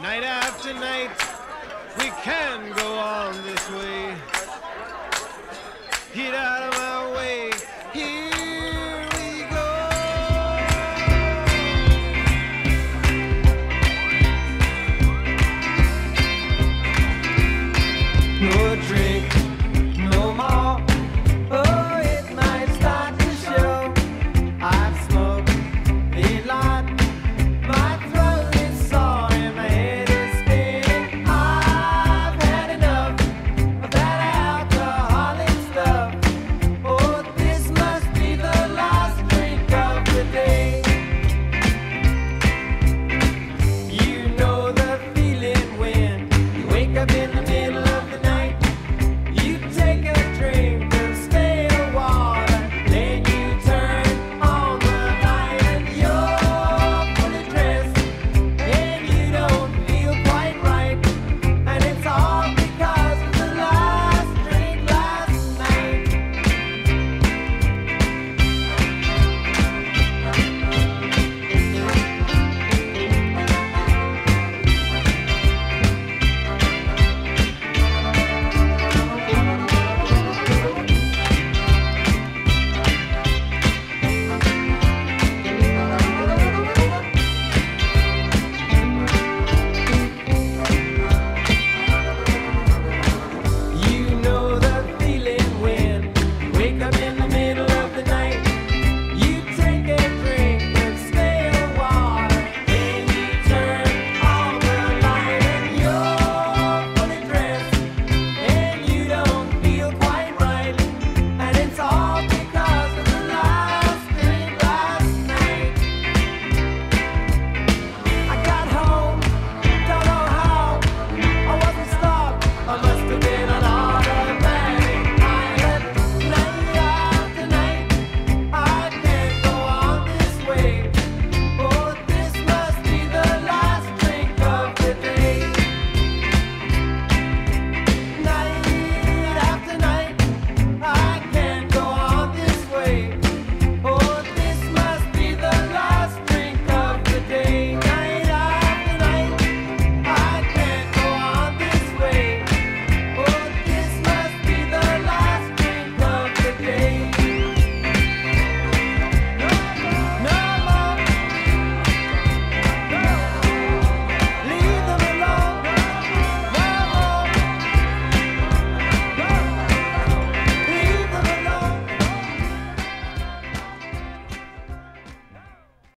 Night after night, we can go on this way.